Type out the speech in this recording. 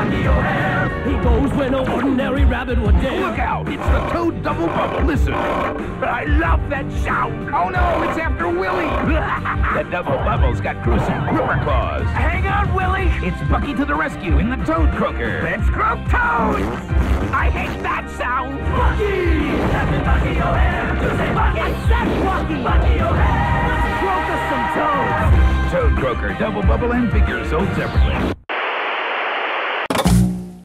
Bucky O'Hare. He goes where no ordinary rabbit would dare. Look out! It's the Toad Double Bubble. Listen. I love that shout. Oh no, it's after Willie. the Double Bubble's got gruesome gripper claws. Hang on, Willie. It's Bucky to the rescue in the Toad Croaker. Let's croak toads. I hate that sound. Bucky! Captain Bucky O'Hare. You say Bucky. I said Bucky. Bucky O'Hare. Let's croak us some toads. Toad Croaker, Double Bubble, and figure sold separately.